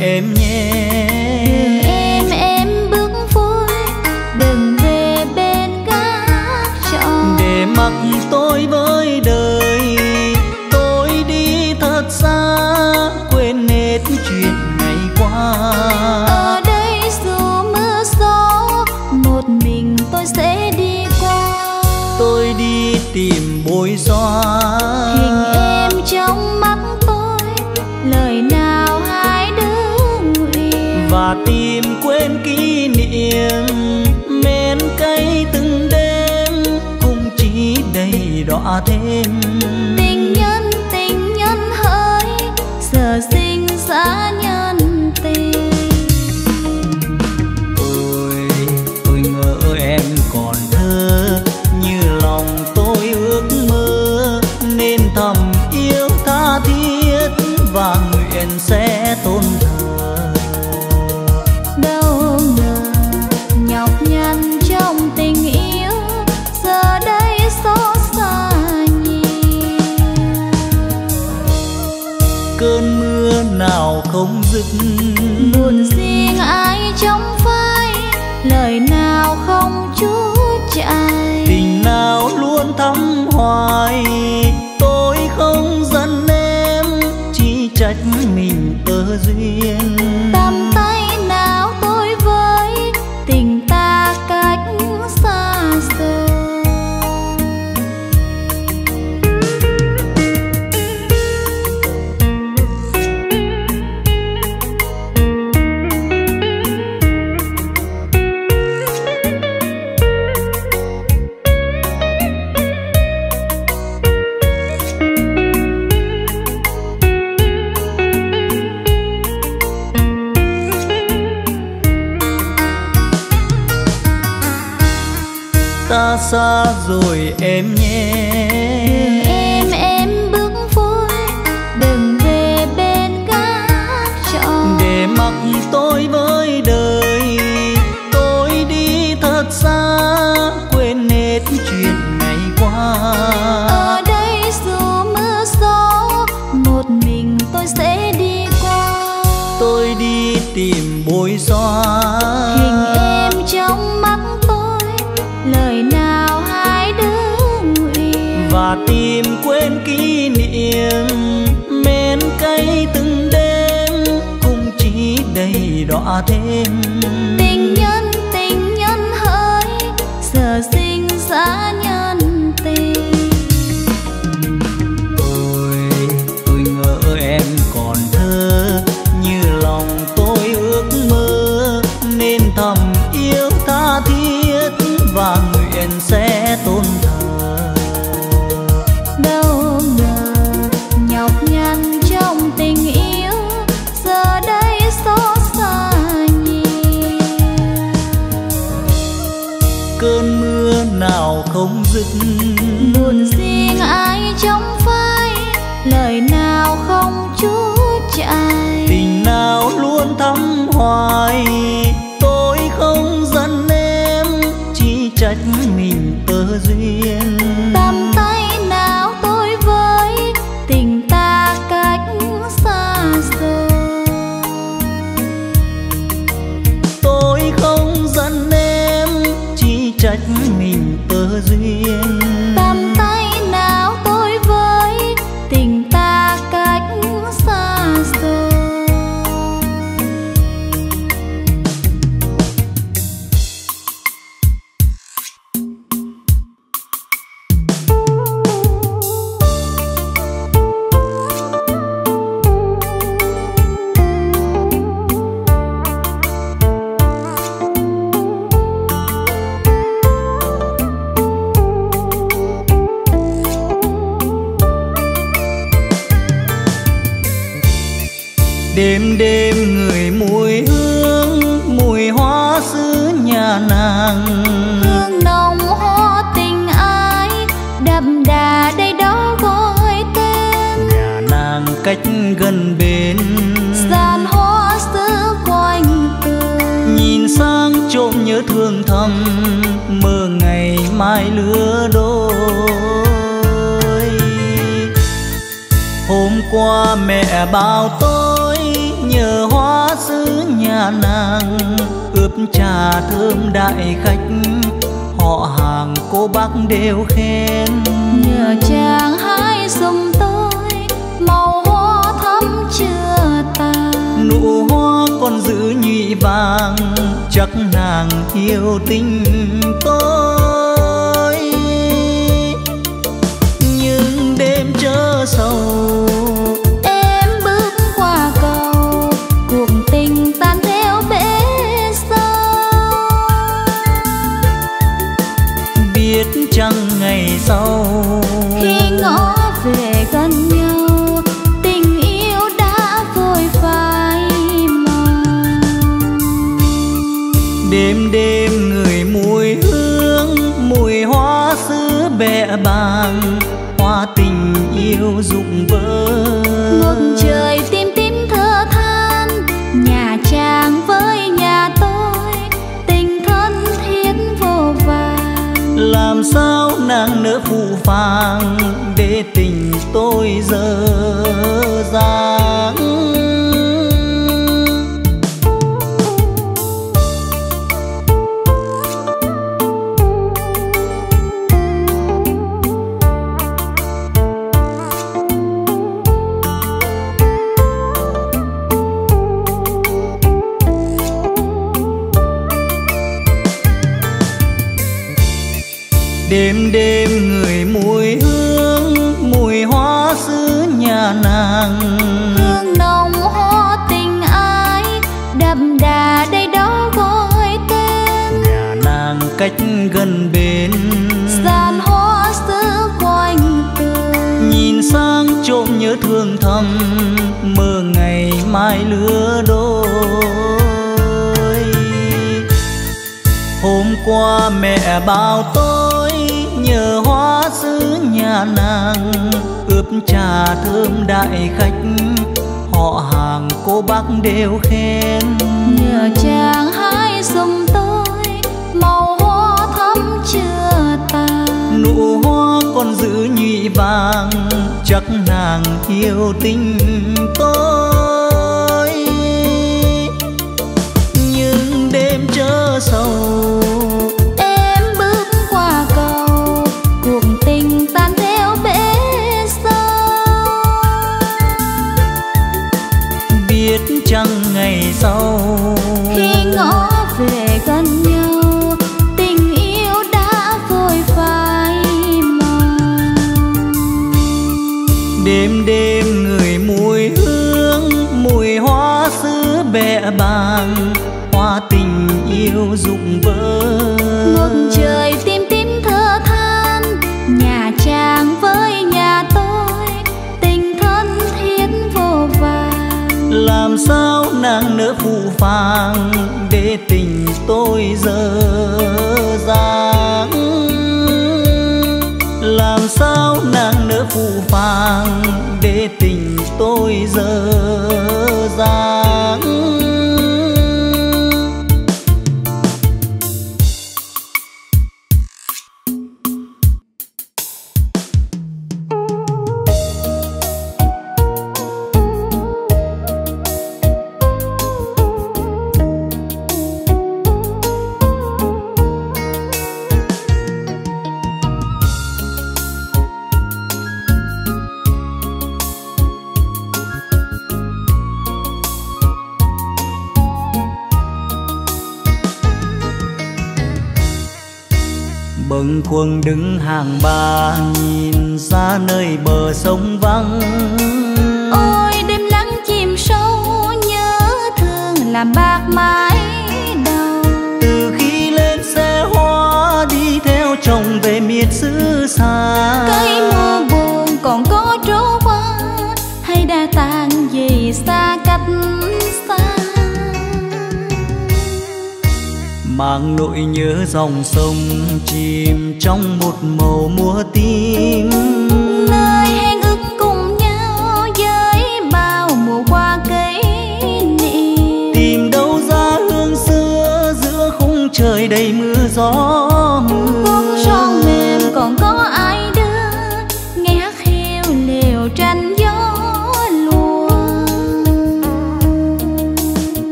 em em rực. Buồn riêng ai trong phai lời nào không chút chạy tình nào luôn thắm hoài tôi không giận em chỉ trách mình ở duyên. cô bác đều khen. Nhờ chàng hai sông tôi màu hoa thắm chưa tàn. Nụ hoa còn giữ nhị vàng chắc nàng yêu tình tôi Bao tôi nhờ hoa sứ nhà nàng ướp trà thơm đại khách. Họ hàng cô bác đều khen. Nhờ chàng hái dùng tôi màu hoa thắm chưa tàn. Nụ hoa còn giữ nhụy vàng chắc nàng yêu tình tôi. Nhưng đêm chớ sầu sau. Khi ngõ về gần nhau tình yêu đã vội phai màu đêm đêm người mùi hương mùi hoa xưa bẹ bàng hoa tình yêu rụng vỡ. Một trời nàng nỡ phụ phàng để tình tôi dở dang. Làm sao nàng nỡ phụ phàng để tình tôi dở dang?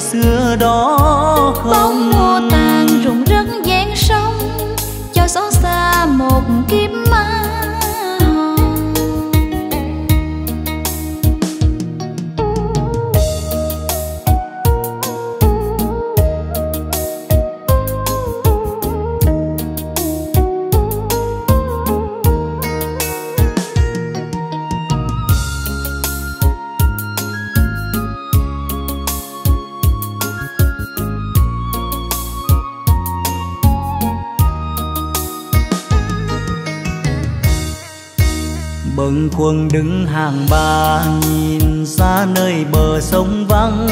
xưa đó không? Một buồn đứng hàng ba nhìn xa nơi bờ sông vắng.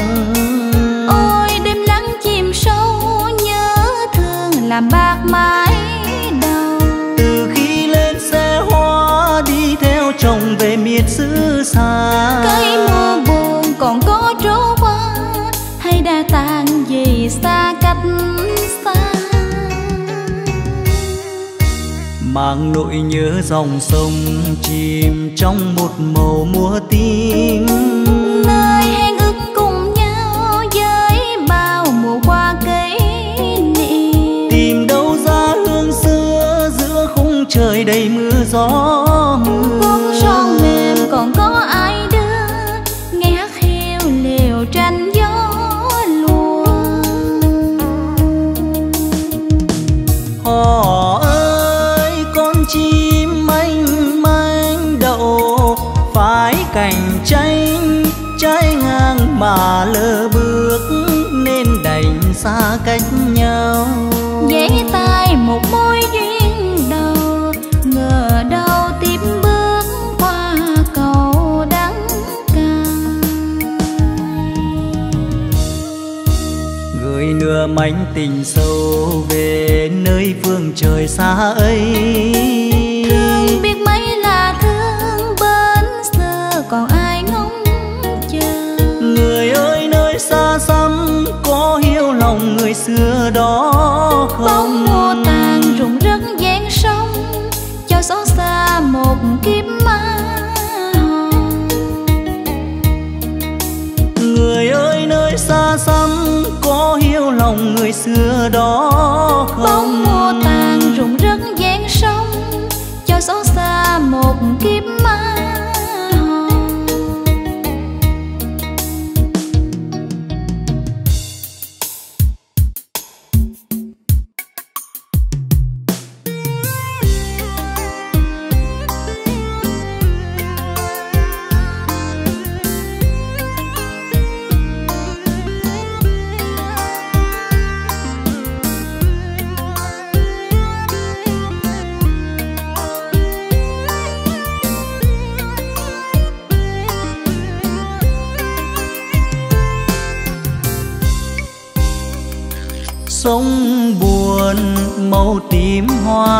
Ôi đêm lắng chìm sâu nhớ thương làm bạc mãi đầu. Từ khi lên xe hoa đi theo chồng về miệt xứ xa. Cây mưa buồn còn có trố qua hay đã tan về xa cách. mang nỗi nhớ dòng sông chìm trong một màu mùa tím xa cách nhau. Dễ tay một mối duyên đầu ngờ đâu tiếp bước qua cầu đắng cay. Người nửa mảnh tình sâu về nơi phương trời xa ấy. mưa đó.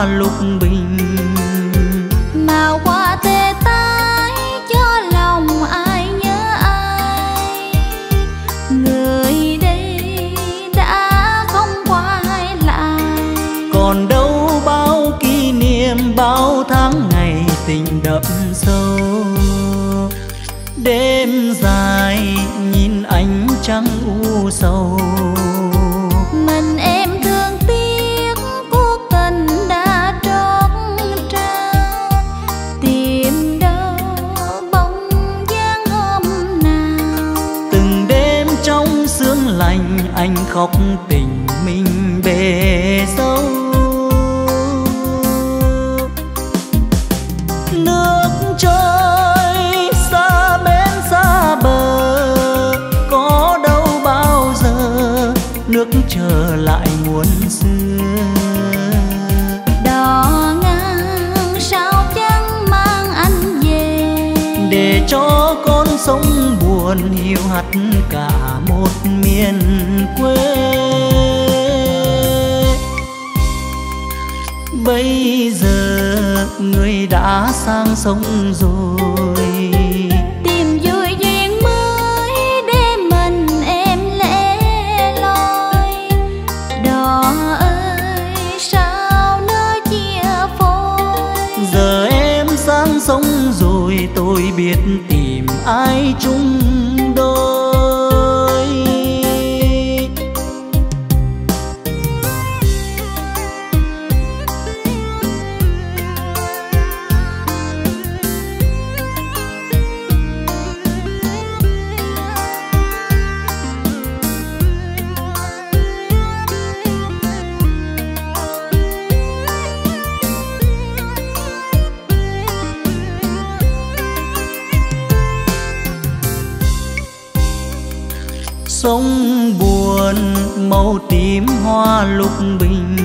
lúc bình màu tím hoa lục bình.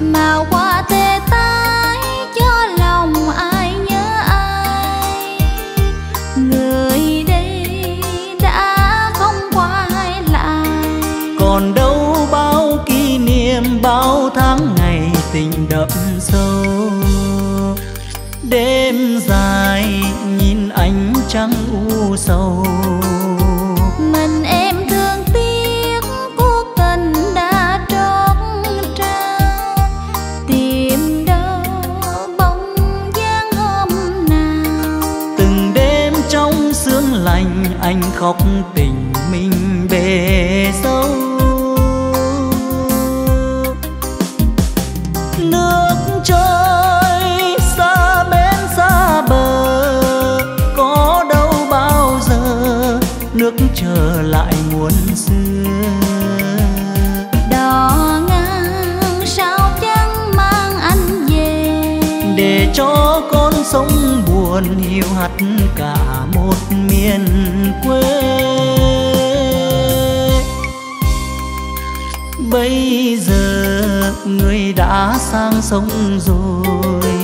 Mà hoa tê tái cho lòng ai nhớ ai? Người đây đã không quay lại. Còn đâu bao kỷ niệm bao tháng ngày tình đậm sâu. Đêm dài nhìn ánh trăng u sầu. ante bây giờ người đã sang sông rồi.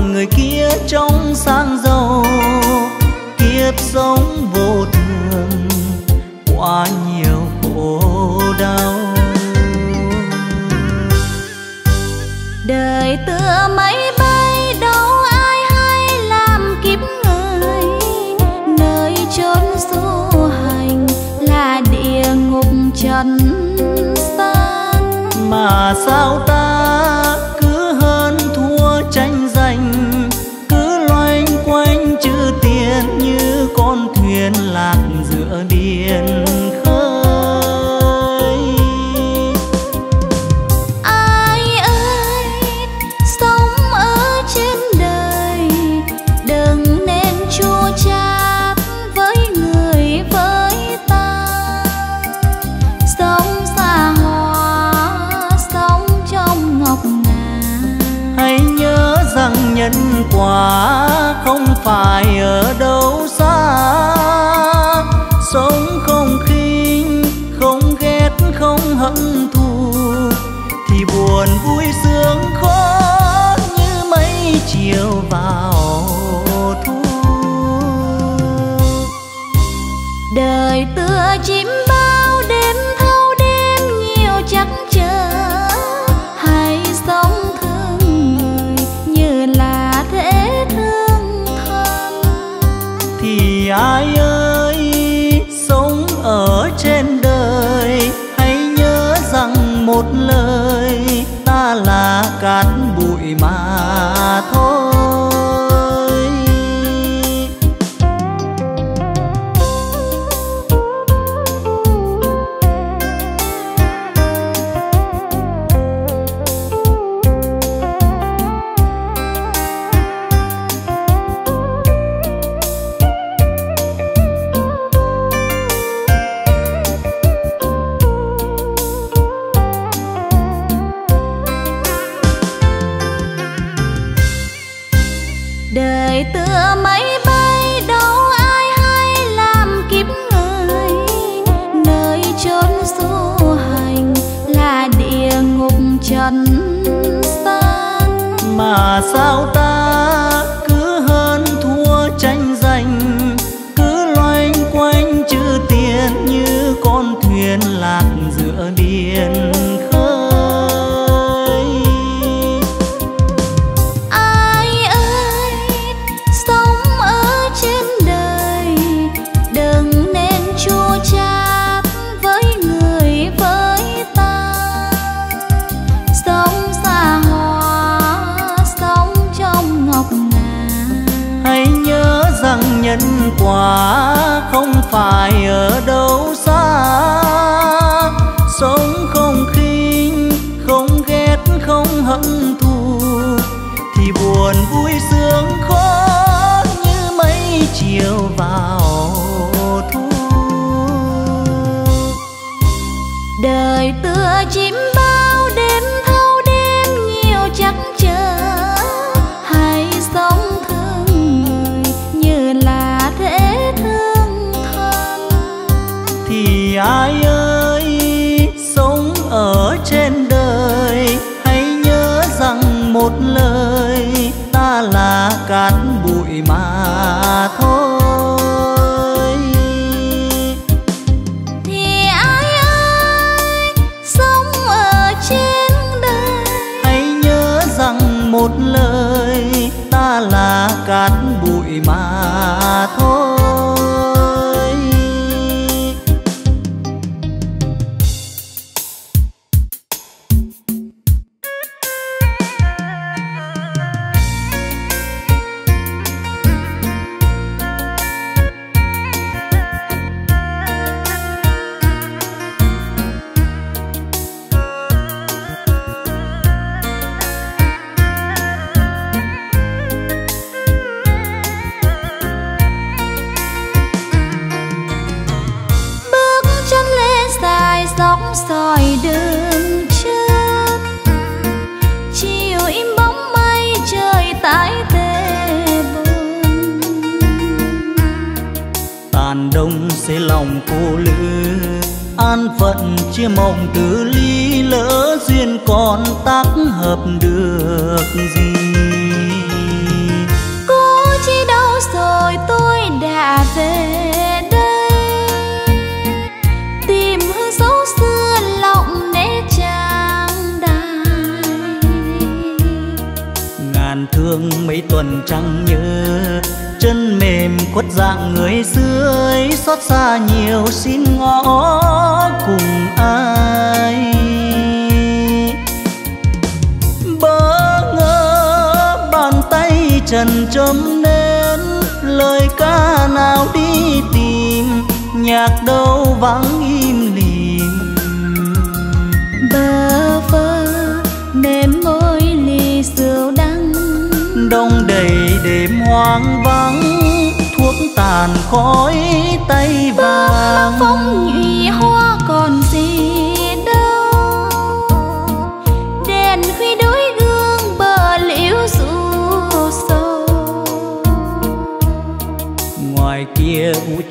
còn người kia trong sang giàu kiếp sống vô thường quá nhiều khổ đau. Đời tựa mấy bay đâu ai hay làm kiếp người. Nơi chốn du hành là địa ngục trần gian. Mà sao ta quên lạc giữa biển nhạc đâu vắng im lìm. Bơ vơ nếm môi ly rượu đắng. Đông đầy đêm hoang vắng thuốc tàn khói tay vàng. Phong nhụy hoa còn gì kia u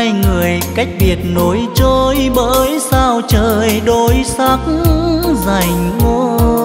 hai người cách biệt nối trôi bởi sao trời đôi sắc rành ngôi.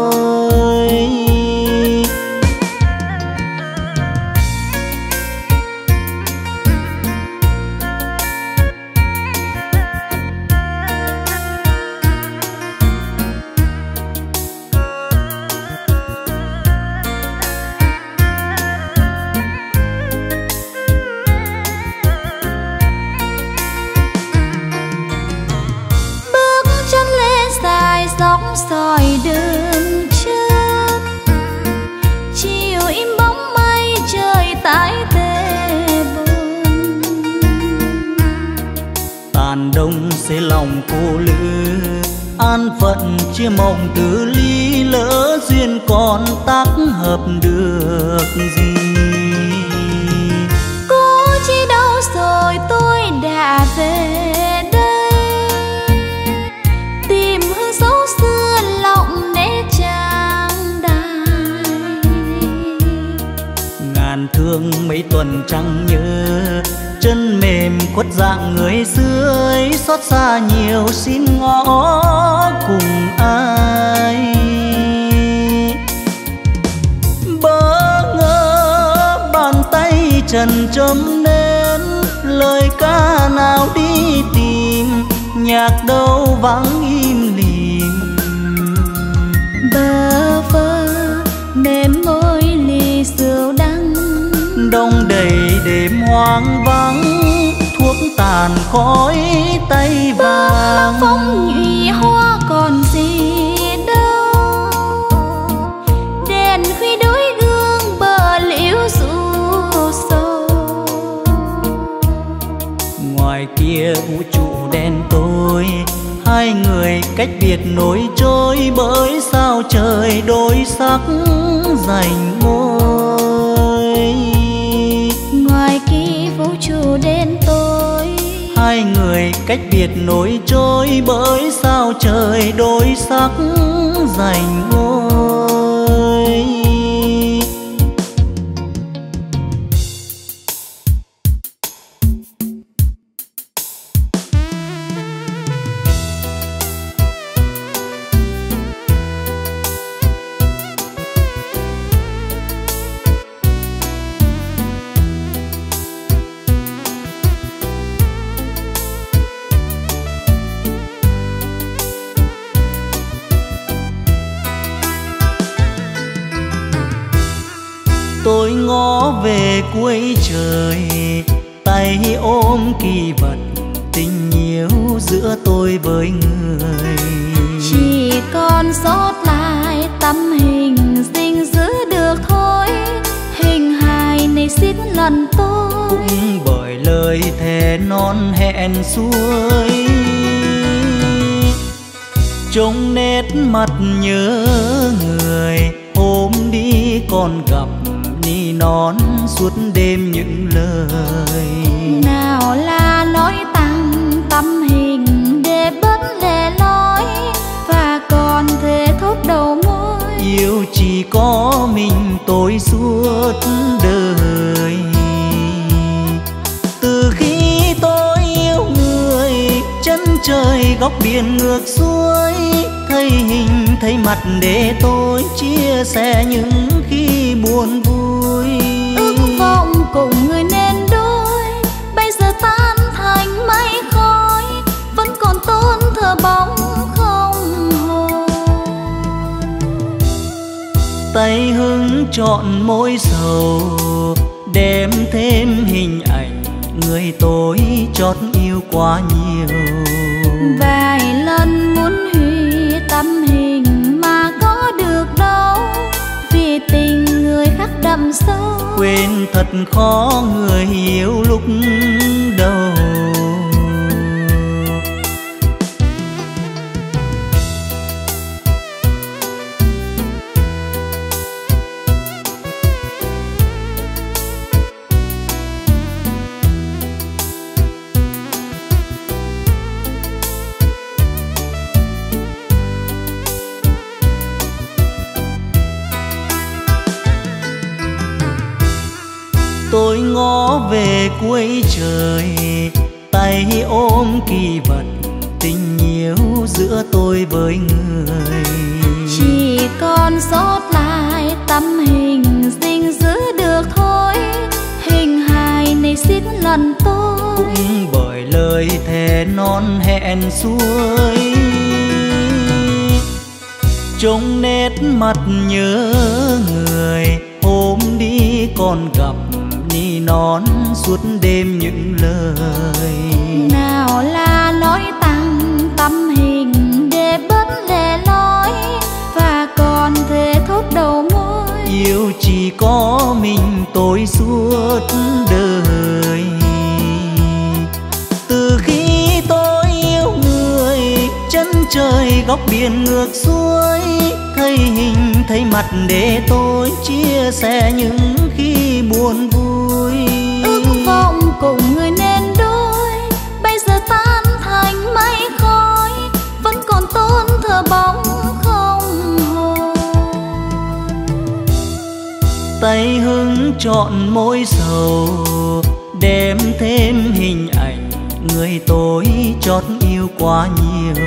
Xin ngõ cùng ai. Bỡ ngỡ bàn tay trần chấm nên lời ca nào đi tìm nhạc đâu vắng im lìm. Bơ vơ mềm môi ly rượu đắng đông đầy đêm hoang vắng tàn khói tay vàng. Phong nhụy hoa còn gì đâu. Đèn khuy đối gương bờ liễu ru sâu ngoài kia vũ trụ đen tối hai người cách biệt nối trôi bởi sao trời đôi sắc dành hai người cách biệt nối trôi bởi sao trời đôi sắc dành ngôi. Hẹn suối. Trông nét mặt nhớ người hôm đi còn gặp ni non suốt đêm những lời. Nào là nói tăng tâm hình để bớt lẻ loi và còn thể thốt đầu môi. Yêu chỉ có mình tôi suốt đời góc biển ngược xuôi thấy hình thấy mặt để tôi chia sẻ những khi buồn vui. Ước vọng cùng người nên đôi bây giờ tan thành mây khói vẫn còn tôn thờ bóng không hồn. Tay hứng chọn môi sầu đem thêm hình ảnh người tôi chót yêu quá nhiều vài lần muốn hủy tâm hình mà có được đâu. Vì tình người khác đậm sâu. Quên thật khó người yêu lúc đầu. Cuối trời. Tay ôm kỳ vật tình yêu giữa tôi với người. Chỉ còn sót lại tâm hình gìn giữ được thôi. Hình hài này xiết lần tôi. Cũng bởi lời thề non hẹn suối trông nét mặt nhớ người hôm đi còn gặp non suốt đêm những lời. Nào là nói tăng tâm hình để bớt lẻ loi và còn thể thốt đầu môi. Yêu chỉ có mình tôi suốt đời. Từ khi tôi yêu người góc biển ngược xuôi thấy hình thấy mặt để tôi chia sẻ những buồn vui. Ước vọng cùng người nên đôi. Bây giờ tan thành mây khói vẫn còn tôn thờ bóng không hồn. Tay hứng chọn môi sầu đem thêm hình ảnh người tôi chót yêu quá nhiều.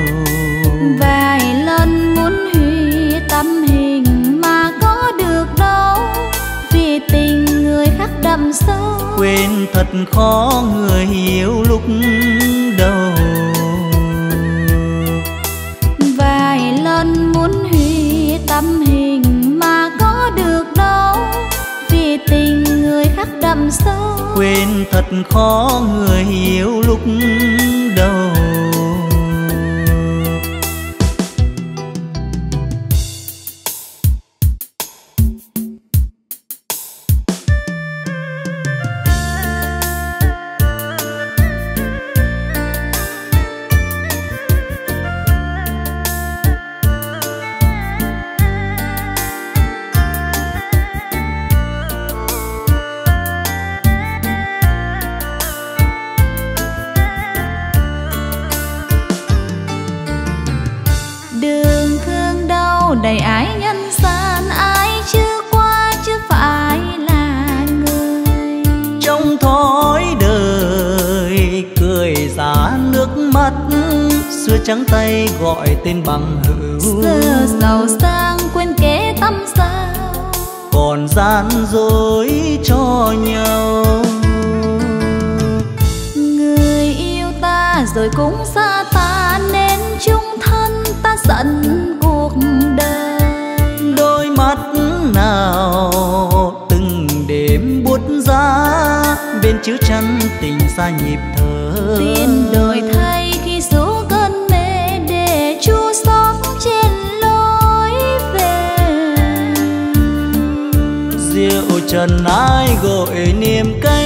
Vài lần muốn hủy tâm hình vì tình người khác đậm sâu. Quên thật khó người yêu lúc đầu. Vài lần muốn hủy tâm hình mà có được đâu. Vì tình người khác đậm sâu. Quên thật khó người yêu lúc đầu chữ chăn tình xa nhịp thở. Tiền đổi thay khi số cơn mê để chua xót trên lối về. Rượu trần ai gọi niềm cay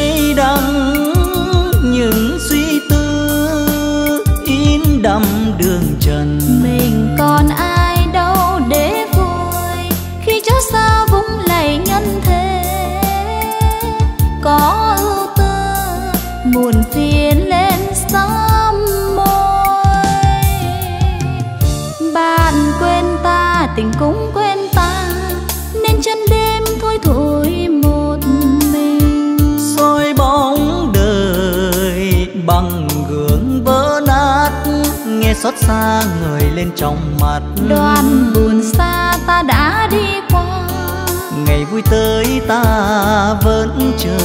xa người lên trong mặt. Đoàn buồn xa ta đã đi qua. Ngày vui tới ta vẫn chờ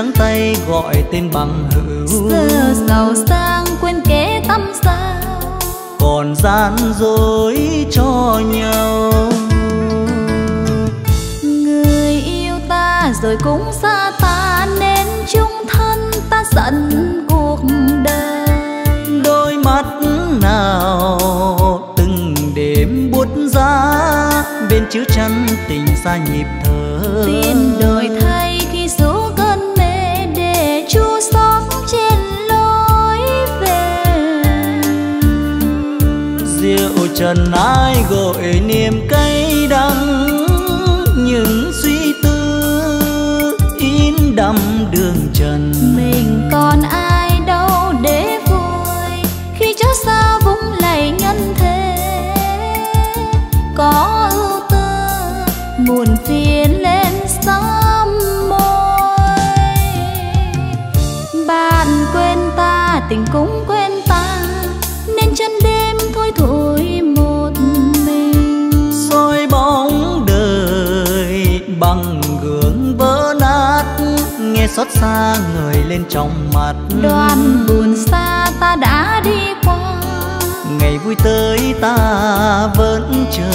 trắng tay gọi tên bằng hữu. Giờ giàu sang quên kế tâm sao. Còn gian dối cho nhau. Người yêu ta rồi cũng xa ta nên chung thân ta giận nào từng đêm buốt giá bên chữ chăn tình xa nhịp thở. Tiền đổi thay trần ai gọi niềm cay đắng. Những suy tư in đậm đường trần. Mình còn ai đâu để vui khi chót xa nhân thế. Có xót xa người lên trong mặt. Đoàn buồn xa ta đã đi qua. Ngày vui tới ta vẫn chờ.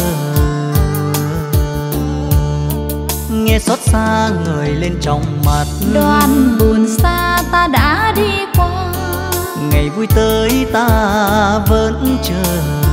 Nghe xót xa người lên trong mặt. Đoàn buồn xa ta đã đi qua. Ngày vui tới ta vẫn chờ.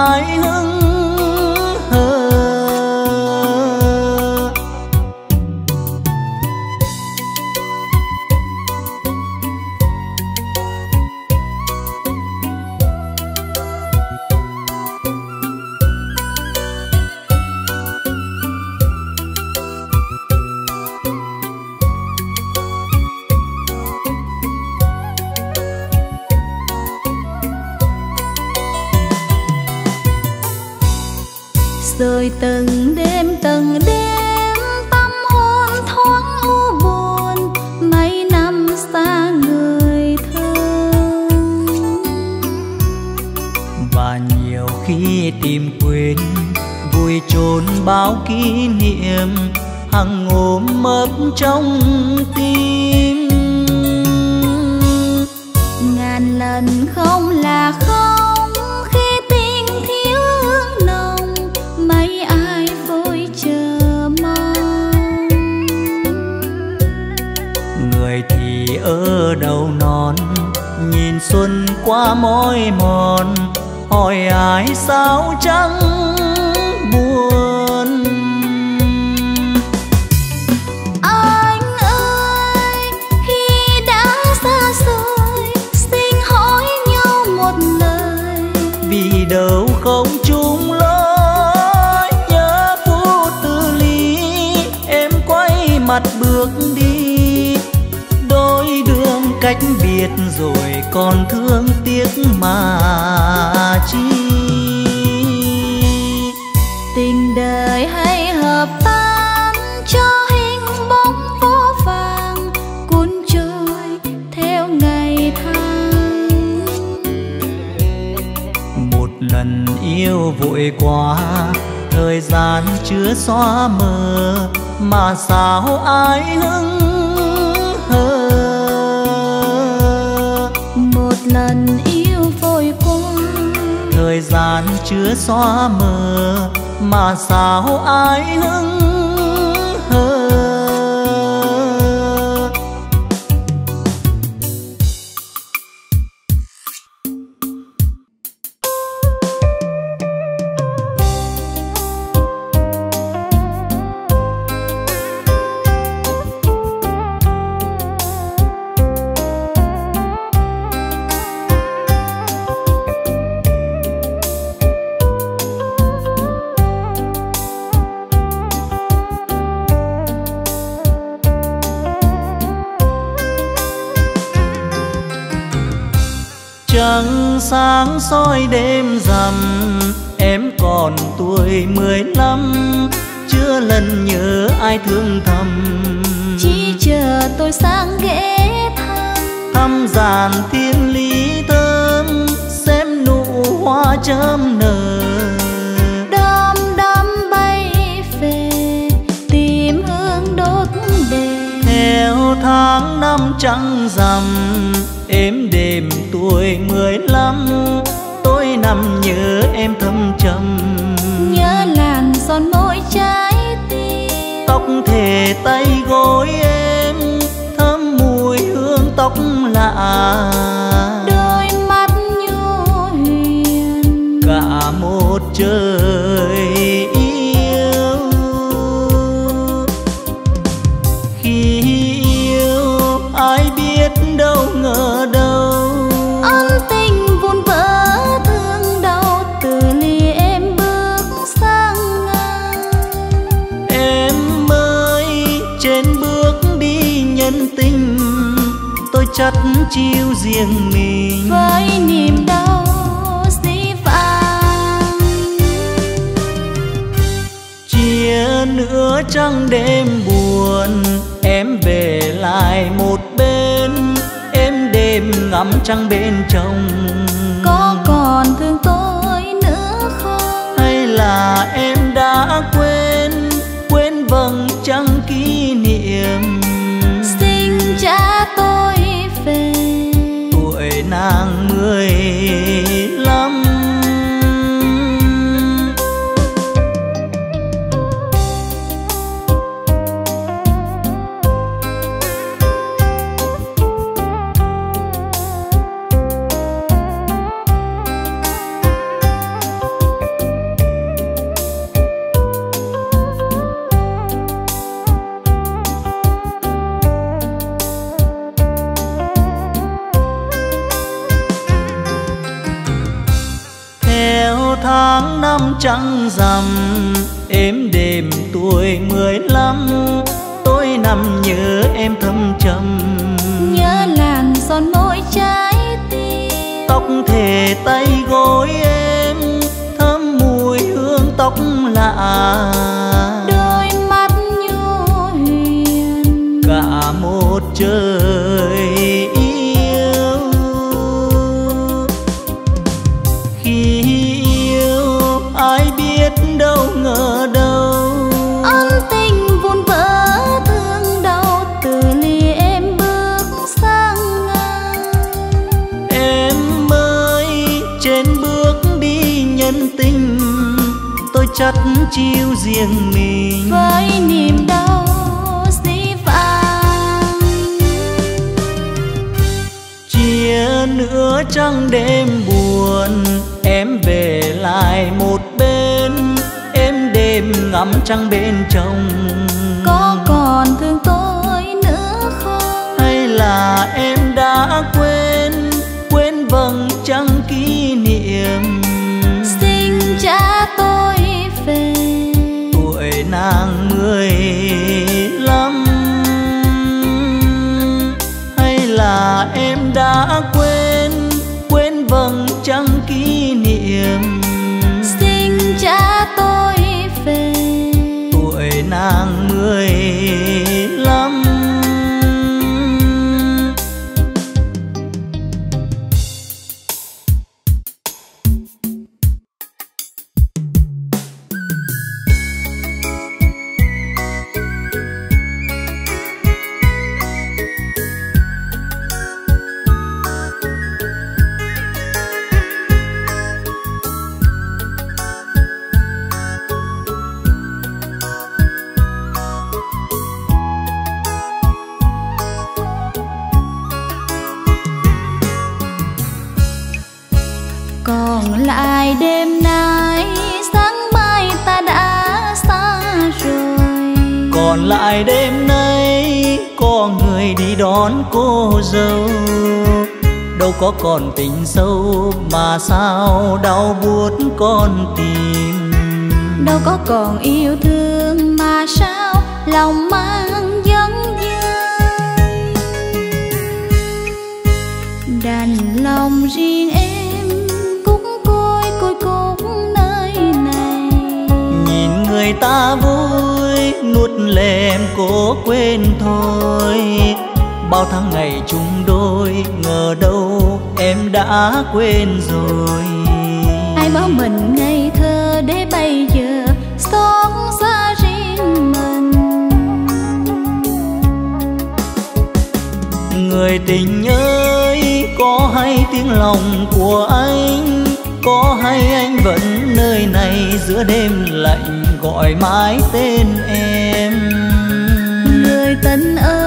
thái hưng trăng sáng soi đêm rằm em còn tuổi mười lăm chưa lần nhớ ai thương thầm. Chỉ chờ tôi sang ghé thăm. Thăm giàn thiên lý thơm xem nụ hoa chớm nở. Đom đóm bay về tìm hương đốt đèn. Theo tháng năm trăng rằm êm đềm tuổi mười lăm tôi nằm nhớ em thâm trầm. Nhớ làn son môi trái tim. Tóc thề tay gối em thơm mùi hương tóc lạ. Đôi mắt nhu huyền. Cả một trời chắt chiêu riêng mình. Với niềm đau dĩ vãng. Chia nữa trăng đêm buồn em về lại một bên. Em đêm ngắm trăng bên trong có còn thương tôi nữa không? Hay là em đã quên quên vầng trăng nàng mười. Trăng rằm êm đềm tuổi mười lăm. Tôi nằm nhớ em thâm trầm. Nhớ làn son môi trái tim. Tóc thề tay gối em thơm mùi hương tóc lạ. Đôi mắt nhu huyền. Cả một trời chiêu riêng mình. Với niềm đau dĩ vãng. Chia nữa trăng đêm buồn em về lại một bên. Em đêm ngắm trăng bên trong có còn thương tôi nữa không? Hay là em đã quên em mà sao đau buốt con tim? Đâu có còn yêu thương mà sao lòng mang vấn vương đành lòng riêng em cũng côi côi cũng nơi này. Nhìn người ta vui nuốt lệ em cố quên thôi. Bao tháng ngày chung đôi ngờ đâu em đã quên rồi. Ai bảo mình ngây thơ để bây giờ xót xa riêng mình? Người tình ơi có hay tiếng lòng của anh? Có hay anh vẫn nơi này giữa đêm lạnh gọi mãi tên em? Người tình ơi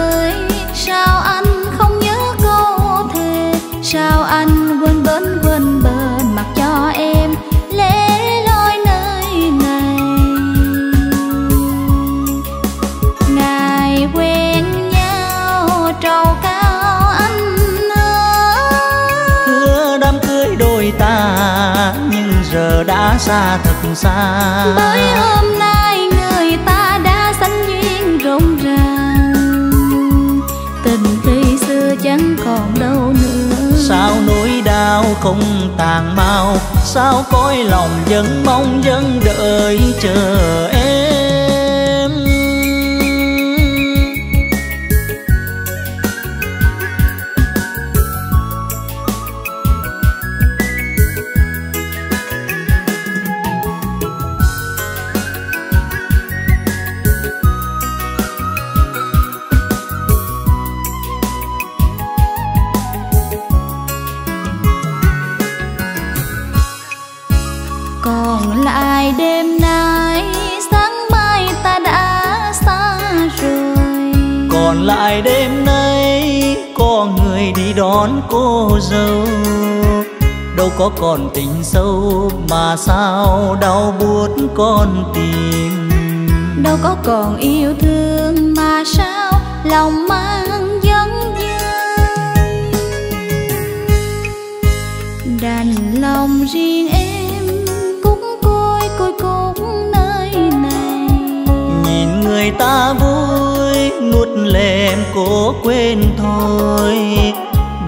sao anh quên bến quên bờ mặc cho em lẻ loi nơi này. Ngày quen nhau trầu cao anh ơi. Hứa đám cưới đôi ta nhưng giờ đã xa thật xa. Bởi hôm nay sao nỗi đau không tàn mau? Sao cõi lòng vẫn mong vẫn đợi chờ em? Dâu đâu có còn tình sâu mà sao đau buốt con tim đâu có còn yêu thương mà sao lòng mang vấn vương đành lòng riêng em cũng côi côi cũng nơi này. Nhìn người ta vui nuốt lệ em cố quên thôi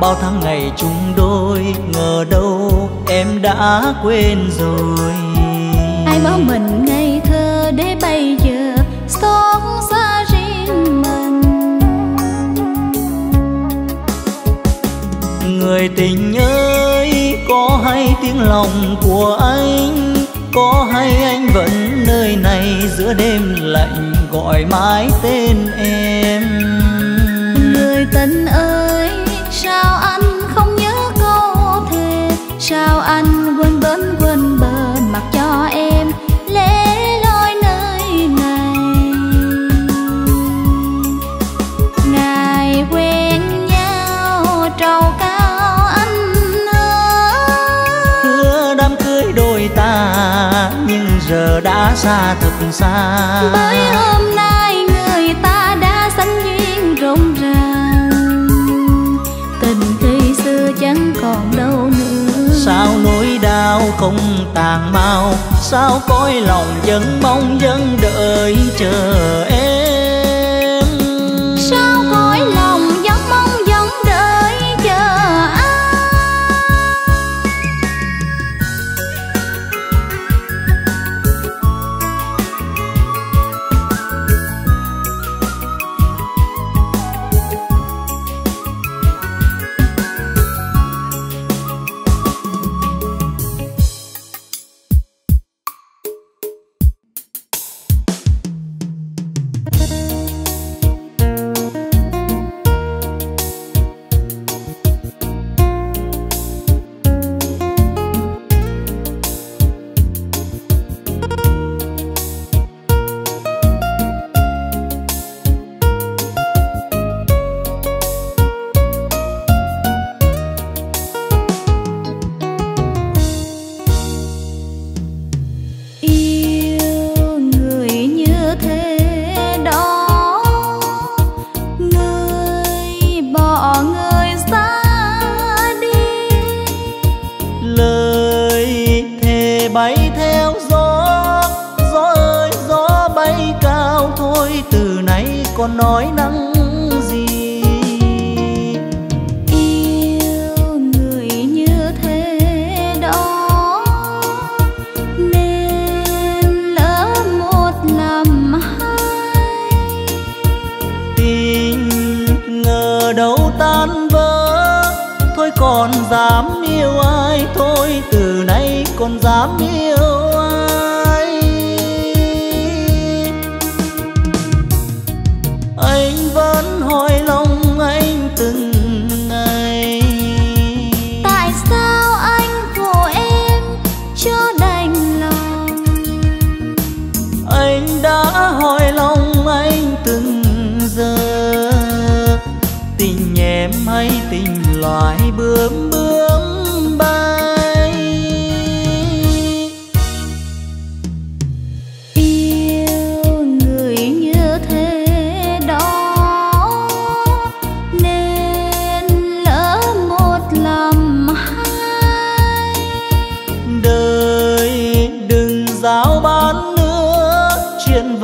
bao tháng ngày chung đôi ngờ đâu em đã quên rồi. Ai bảo mình ngây thơ để bây giờ xót xa riêng mình? Người tình ơi có hay tiếng lòng của anh? Có hay anh vẫn nơi này giữa đêm lạnh gọi mãi tên em? Người tình ơi giờ đã xa thật xa. Bởi hôm nay người ta đã sanh duyên rộn ràng. Tình khi xưa chẳng còn đâu nữa. Sao nỗi đau không tàn mau? Sao cõi lòng vẫn mong vẫn đợi chờ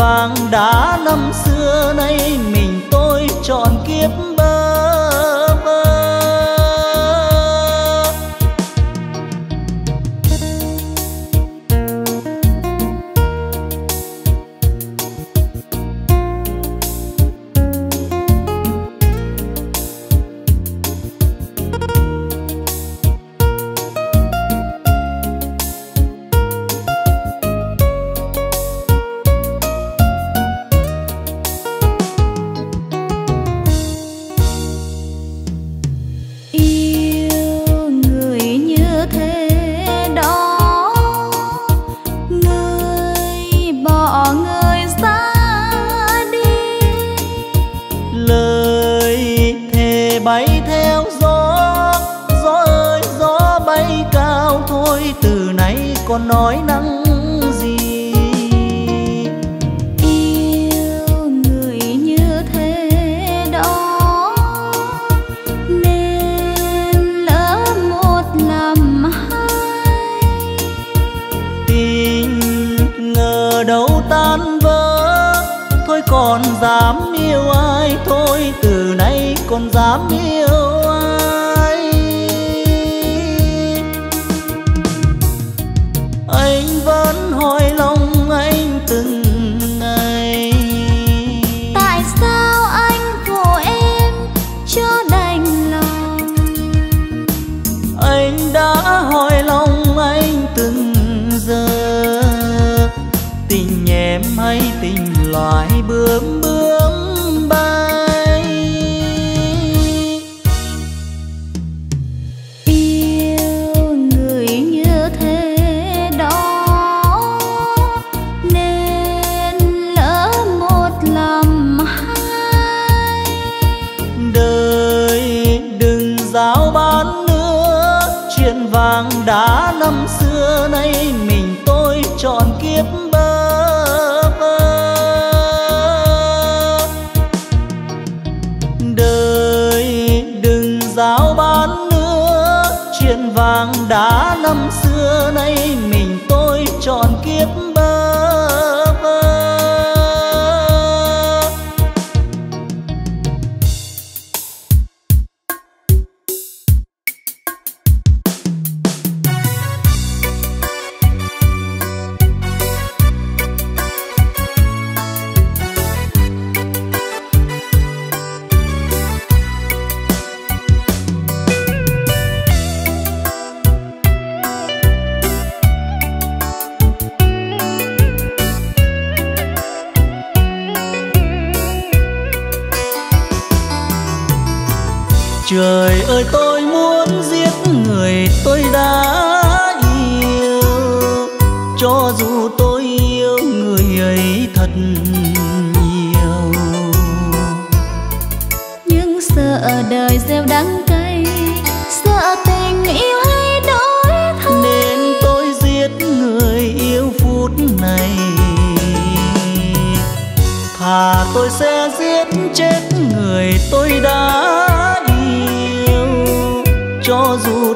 vàng đã năm xưa nhiều. Nhưng sợ đời gieo đắng cay, sợ tình yêu hay đổi thay nên tôi giết người yêu phút này. Thà tôi sẽ giết chết người tôi đã yêu. Cho dù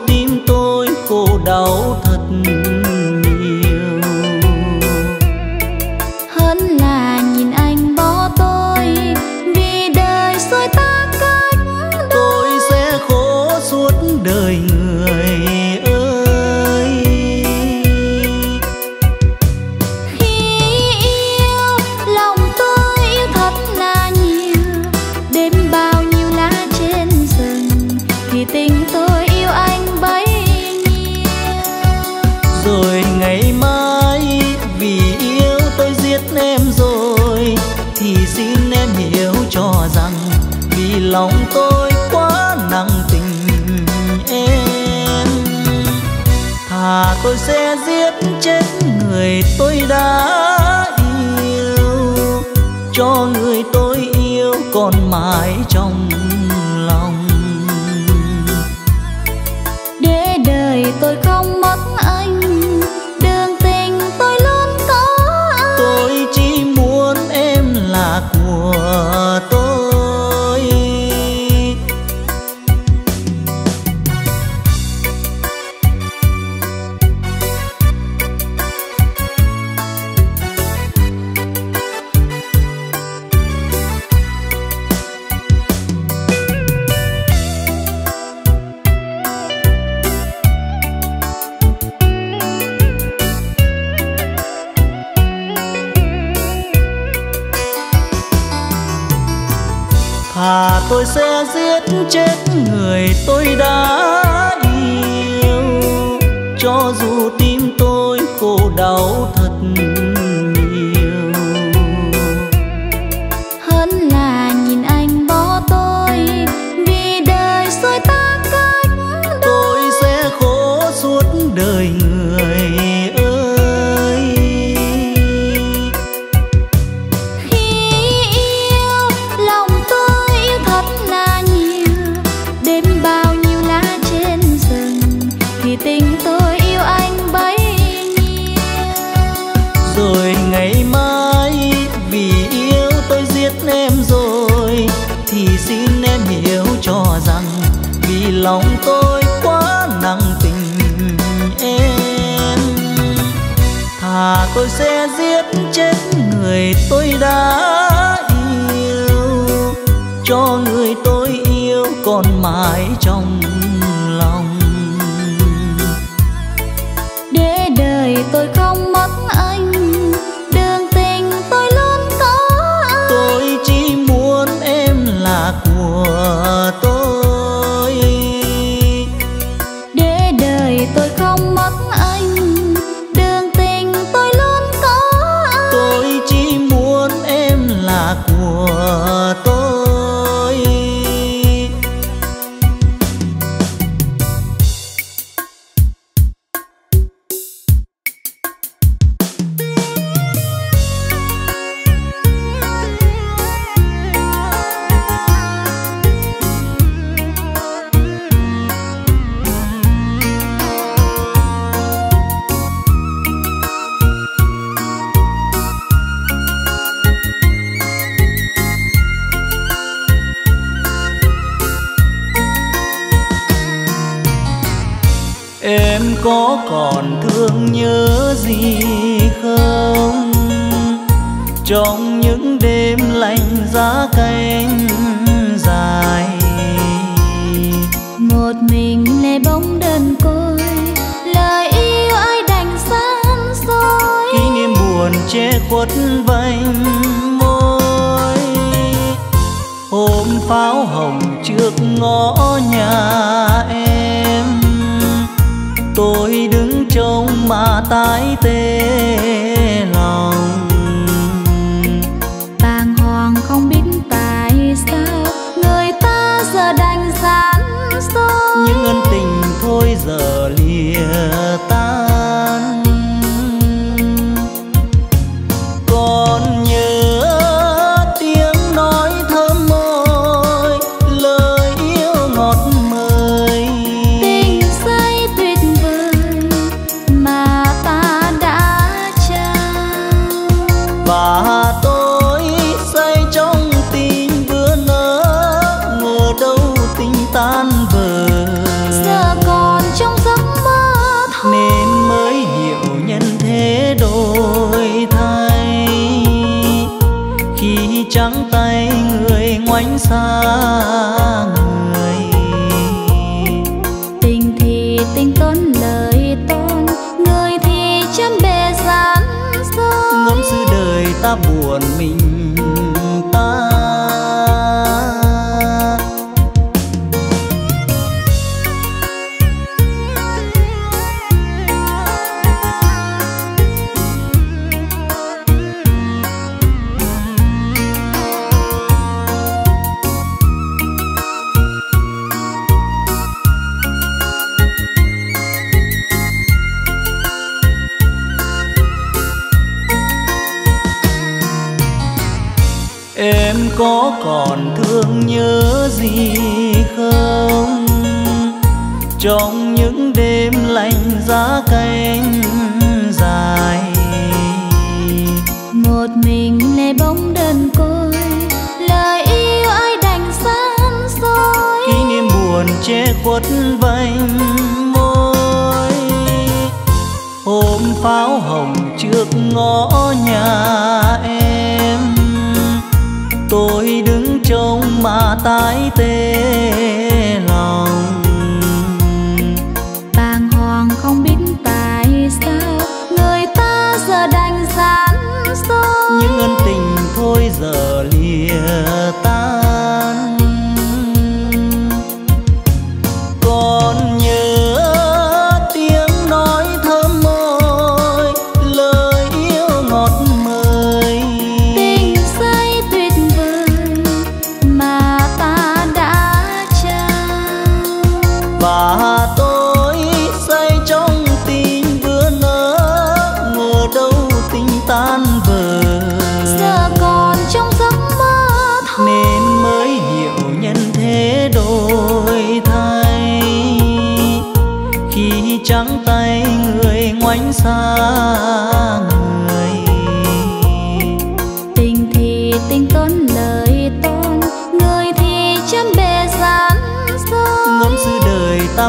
đã yêu. Cho người tôi yêu còn mãi trong mountain tôi sẽ giết chết người tôi đã yêu. Cho người tôi yêu còn mãi trong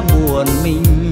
buồn mình.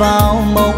Vào mộng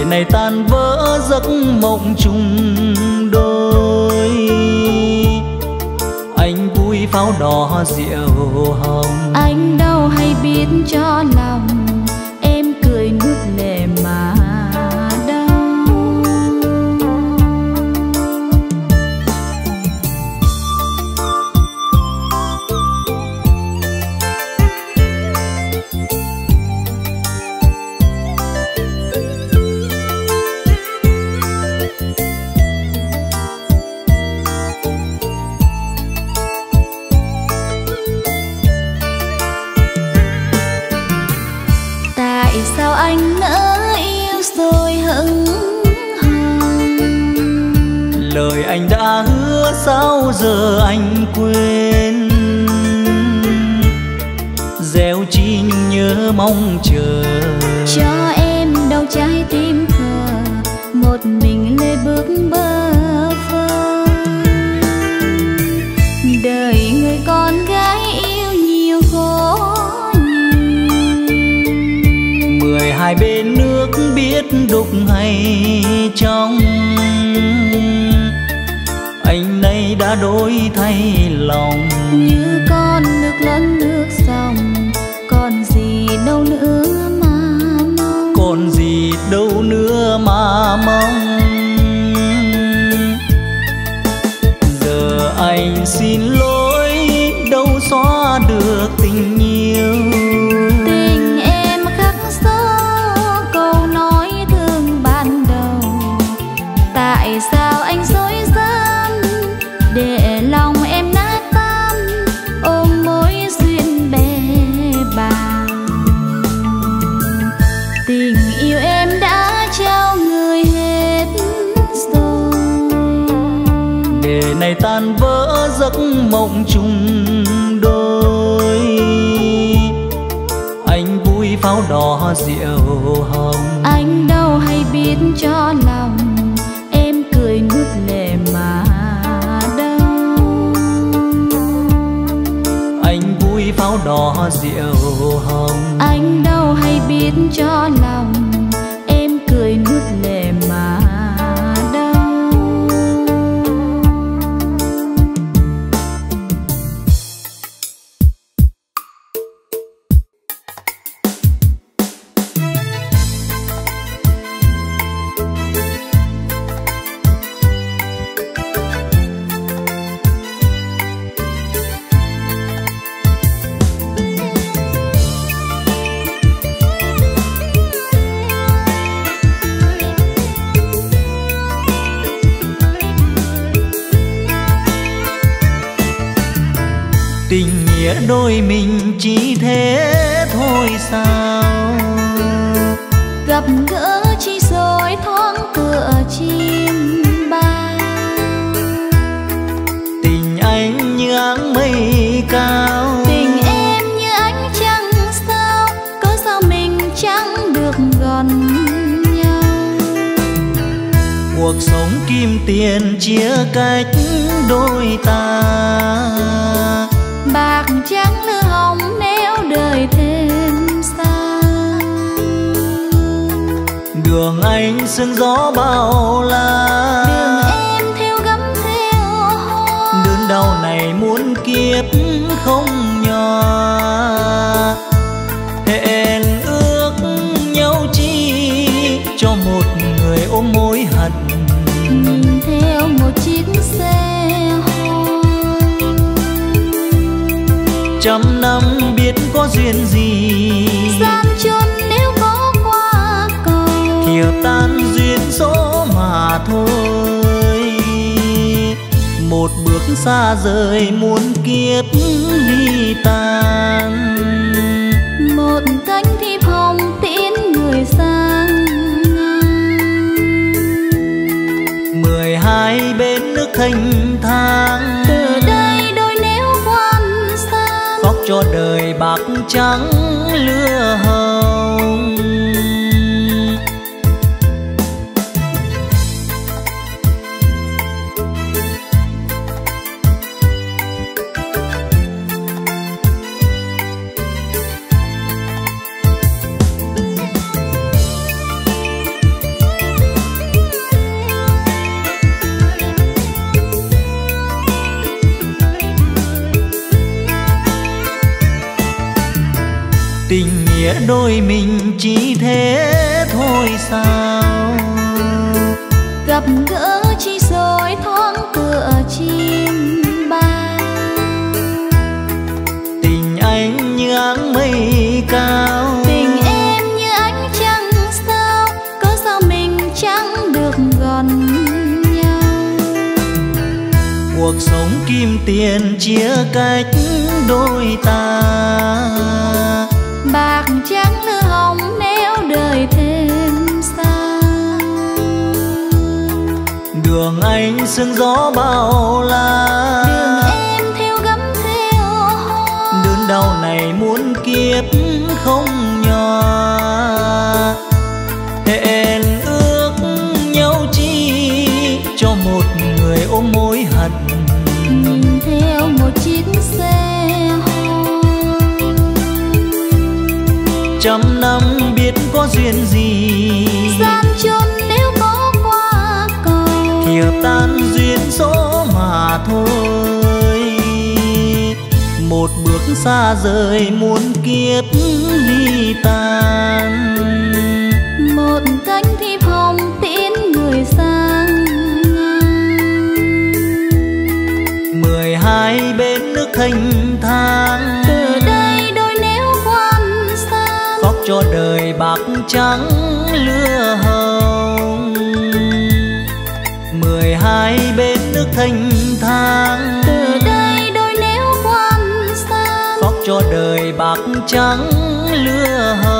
Đời này tan vỡ giấc mộng chung đôi anh vui pháo đỏ rượu hồng anh đâu hay biết cho là. Mong chờ. Cho em đau trái tim thờ một mình lê bước bơ vơ. Đời người con gái yêu nhiều khổ mười hai bên nước biết đục hay trong. Anh nay đã đổi thay lòng. Như con giấc mộng chung đôi. Anh vui pháo đỏ rượu hồng. Anh đâu hay biết cho lòng em cười nuốt lệ mà đâu anh vui pháo đỏ rượu hồng. Anh đâu hay biết cho lòng nghĩa đôi mình chỉ thế thôi sao? Gặp gỡ chỉ rồi thoáng tựa chim bao tình anh như áng mây cao. Tình em như ánh trăng sao? Cớ sao mình chẳng được gần nhau? Cuộc sống kim tiền chia cách đôi ta. Bạc anh sương gió bao la. Đường em theo gấm theo hoa. Đớn đau này muốn kiếp không nhỏ hẹn ước nhau chi cho một người ôm mối hận. Nhìn theo một chiếc xe hoa trăm năm biết có duyên gì. Gian thiệp tan duyên số mà thôi. Một bước xa rời muôn kiếp ly tan một cánh thiệp hồng tiễn người sang mười hai bên nước thanh thang. Từ đây đôi nếu quan xa khóc cho đời bạc trắng lưa hồng được gần nhau. Cuộc sống kim tiền chia cách đôi ta. Bạc trắng lư hồng nếu đời thêm xa. Đường anh sương gió bao la. Đường em theo gấm theo hoa. Đớn đau này muốn kiếp không nhỏ một người ôm mối hận. Nhìn theo một chiếc xe hoa trăm năm biết có duyên gì. Gian chôn nếu có qua cầu. Thiệp tan duyên số mà thôi. Một bước xa rời muôn kiếp ly tan thanh thang. Từ đây đôi nếu quan xa khóc cho đời bạc trắng lưa hồng. Mười hai bên nước thanh thang. Từ đây đôi nếu quan xa khóc cho đời bạc trắng lưa hồng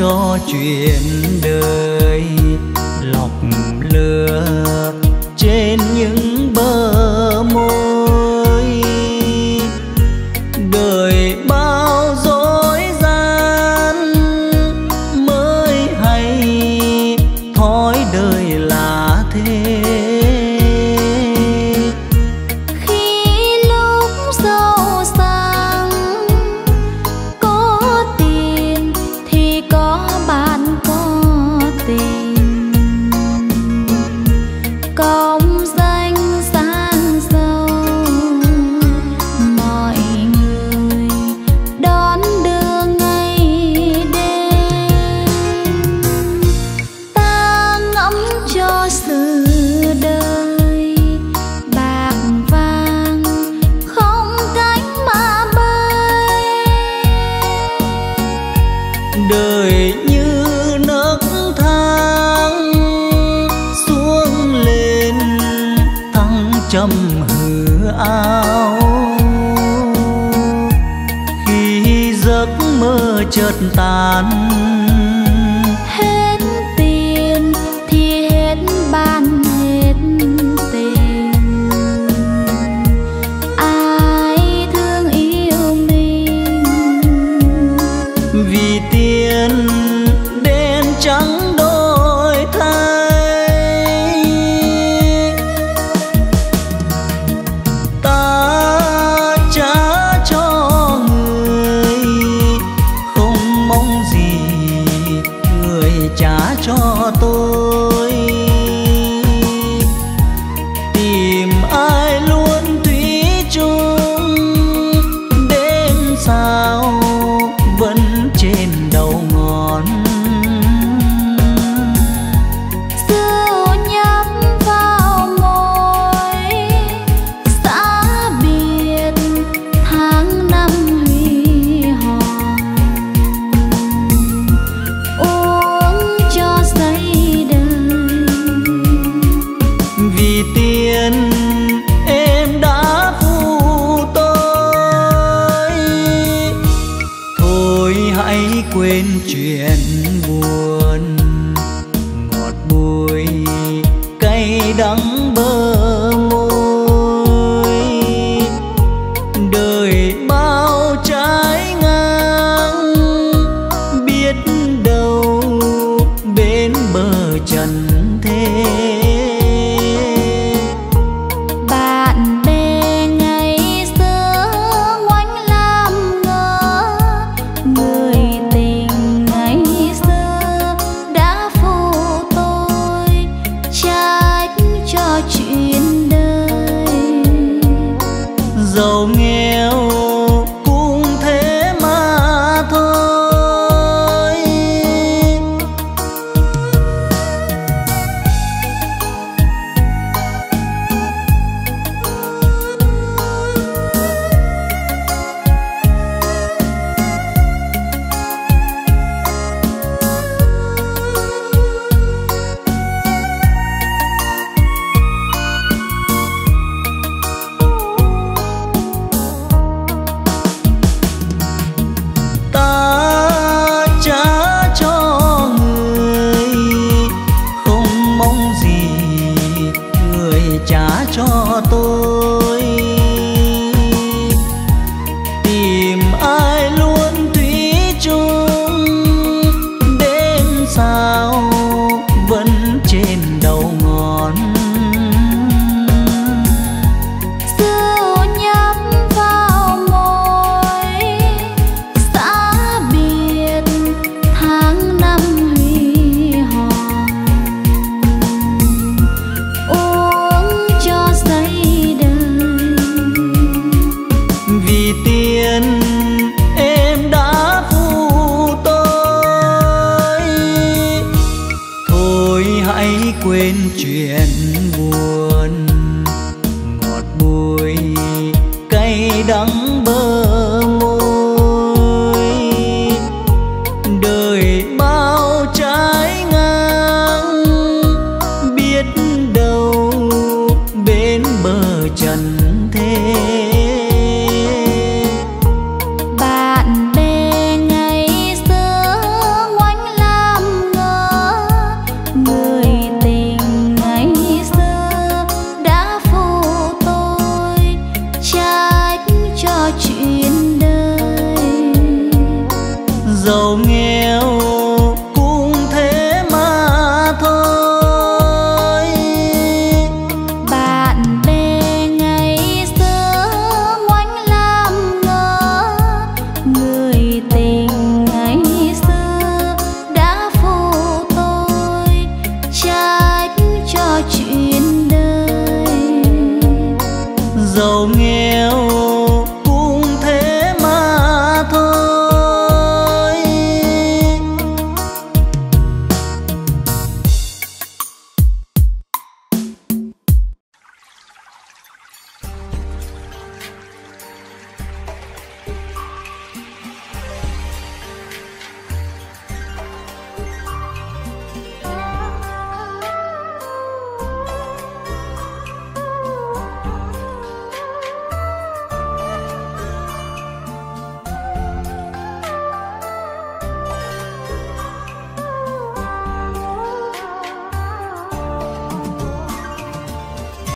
cho chuyện